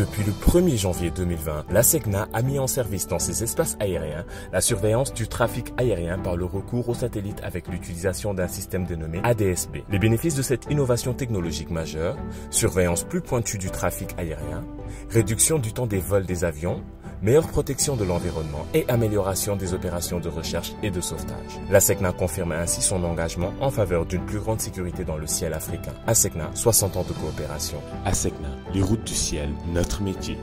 Depuis le 1er janvier 2020, la SECNA a mis en service dans ses espaces aériens la surveillance du trafic aérien par le recours aux satellites avec l'utilisation d'un système dénommé ADSB. Les bénéfices de cette innovation technologique majeure, surveillance plus pointue du trafic aérien, réduction du temps des vols des avions, meilleure protection de l'environnement et amélioration des opérations de recherche et de sauvetage. La SECNA confirme ainsi son engagement en faveur d'une plus grande sécurité dans le ciel africain. ASECNA, 60 ans de coopération. ASECNA, les routes du ciel, notre métier.